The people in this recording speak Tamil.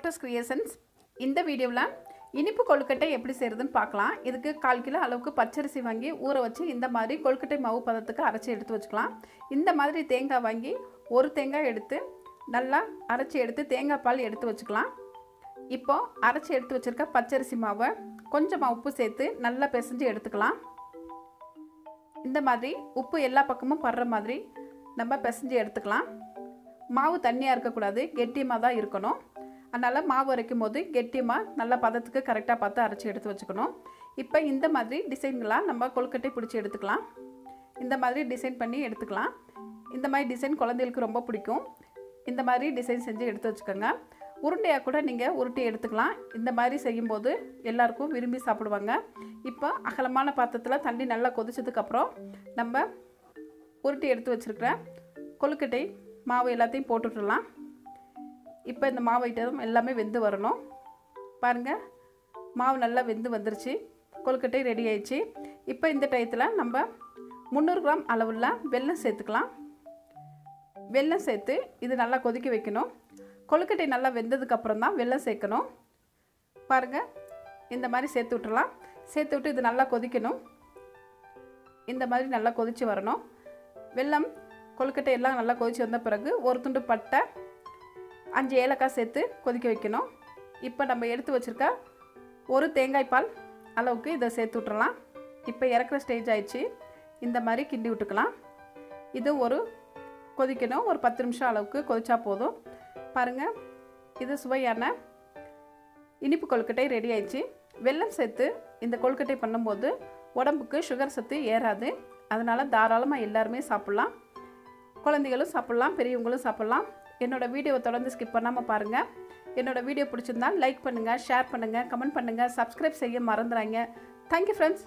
லோட்டஸ் கிரியேஷன்ஸ் இந்த வீடியோவில் இனிப்பு கொழுக்கட்டை எப்படி செய்கிறதுன்னு பார்க்கலாம். இதுக்கு கால் கிலோ அளவுக்கு பச்சரிசி வாங்கி ஊற வச்சு இந்த மாதிரி கொழுக்கட்டை மாவு பதத்துக்கு அரைச்சி எடுத்து வச்சுக்கலாம். இந்த மாதிரி தேங்காய் வாங்கி ஒரு தேங்காய் எடுத்து நல்லா அரைச்சி எடுத்து தேங்காய் பால் எடுத்து வச்சுக்கலாம். இப்போது அரைச்சி எடுத்து வச்சுருக்க பச்சரிசி மாவை கொஞ்சமாக உப்பு சேர்த்து நல்லா பிசைஞ்சு எடுத்துக்கலாம். இந்த மாதிரி உப்பு எல்லா பக்கமும் படுற மாதிரி நம்ம பிசைஞ்சு எடுத்துக்கலாம். மாவு தண்ணியாக இருக்கக்கூடாது கெட்டியமாக தான் இருக்கணும். அதனால் மாவு அரைக்கும் போது கெட்டியமாக நல்ல பதத்துக்கு கரெக்டாக பார்த்து அரைச்சி எடுத்து வச்சுக்கணும். இப்போ இந்த மாதிரி டிசைன்களாக நம்ம கொழுக்கட்டை பிடிச்சி எடுத்துக்கலாம். இந்த மாதிரி டிசைன் பண்ணி எடுத்துக்கலாம். இந்த மாதிரி டிசைன் குழந்தைகளுக்கு ரொம்ப பிடிக்கும். இந்த மாதிரி டிசைன் செஞ்சு எடுத்து வச்சுக்கோங்க. உருண்டையாக கூட நீங்கள் உருட்டி எடுத்துக்கலாம். இந்த மாதிரி செய்யும்போது எல்லாருக்கும் விரும்பி சாப்பிடுவாங்க. இப்போ அகலமான பாத்திரத்தில் தண்ணி நல்லா கொதிச்சதுக்கப்புறம் நம்ம உருட்டி எடுத்து வச்சுருக்கிற கொழுக்கட்டை மாவு எல்லாத்தையும் போட்டுவிட்டுலாம் இப்போ இந்த மாவு ஐட்டம் எல்லாமே வெந்து வரணும். பாருங்கள் மாவு நல்லா வெந்து வந்துருச்சு. கொழுக்கட்டை ரெடி ஆயிடுச்சு. இப்போ இந்த டயத்தில் நம்ம முந்நூறு கிராம் அளவில் வெல்லம் சேர்த்துக்கலாம். வெல்லம் சேர்த்து இது நல்லா கொதிக்க வைக்கணும். கொழுக்கட்டை நல்லா வெந்ததுக்கப்புறம் தான் வெல்லம் சேர்க்கணும். பாருங்கள் இந்த மாதிரி சேர்த்து விட்டுலாம் சேர்த்து விட்டு இது நல்லா கொதிக்கணும். இந்த மாதிரி நல்லா கொதித்து வரணும். வெல்லம் கொழுக்கட்டை எல்லாம் நல்லா கொதித்து வந்த பிறகு ஒரு துண்டு பட்டை அஞ்சு ஏலக்காய் சேர்த்து கொதிக்க வைக்கணும். இப்போ நம்ம எடுத்து வச்சுருக்க ஒரு தேங்காய் பால் அளவுக்கு இதை சேர்த்து விட்டுறலாம். இப்போ இறக்குற ஸ்டேஜ் ஆயிடுச்சு. இந்த மாதிரி கிண்டி விட்டுக்கலாம். இது ஒரு கொதிக்கணும். ஒரு பத்து நிமிஷம் அளவுக்கு கொதிச்சா போதும். பாருங்கள் இது சுவையான இனிப்பு கொழுக்கட்டை ரெடி ஆயிடுச்சு. வெள்ளம் சேர்த்து இந்த கொழுக்கட்டை பண்ணும்போது உடம்புக்கு சுகர் சத்து ஏறாது. அதனால் தாராளமாக எல்லாருமே சாப்பிட்லாம். குழந்தைகளும் சாப்பிட்லாம் பெரியவங்களும் சாப்பிட்லாம். என்னோடய வீடியோவை தொடர்ந்து ஸ்கிப் பண்ணாமல் பாருங்கள் என்னோடய வீடியோ பிடிச்சிருந்தா லைக் பண்ணுங்கள் ஷேர் பண்ணுங்கள் கமெண்ட் பண்ணுங்கள் சப்ஸ்கிரைப் செய்ய மறந்துடாங்க தேங்க்யூ ஃப்ரெண்ட்ஸ்